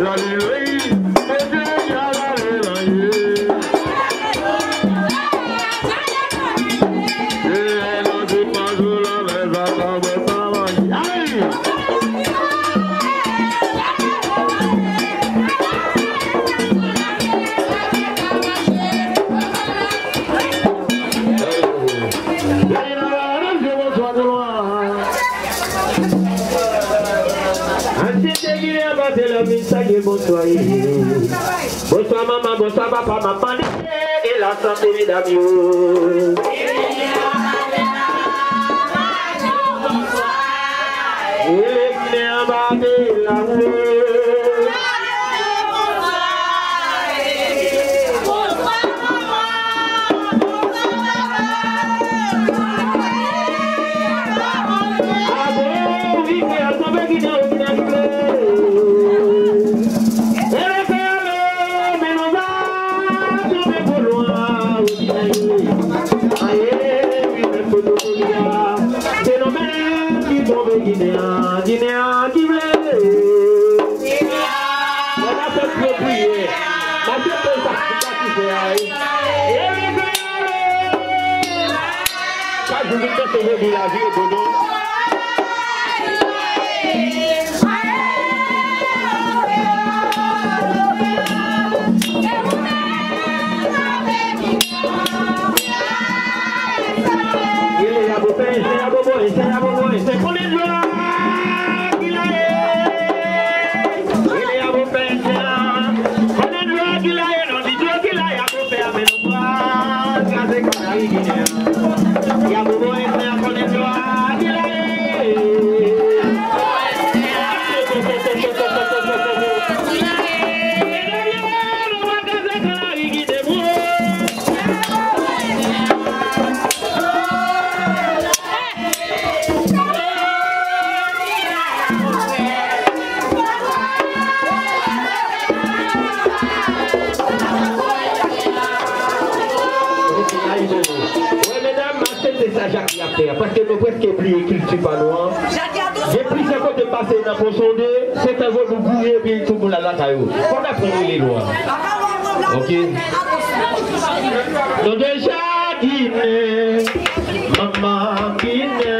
lily lady, Bosa mama, bosa papa, mama, ni la santé, mesdames, beau boy, c'est à beau boy, c'est pour les. Il est, Ouais, mesdames, c'est ça, Jacques a fait. Parce que nous presque oublié culture pas loin. J'ai pris ce côté de passer dans mon sondé, c'est un vol vous bouillez, puis tout le monde a la caillou. On a pris les lois. Ok? Donc déjà, Guinée, maman Guinée,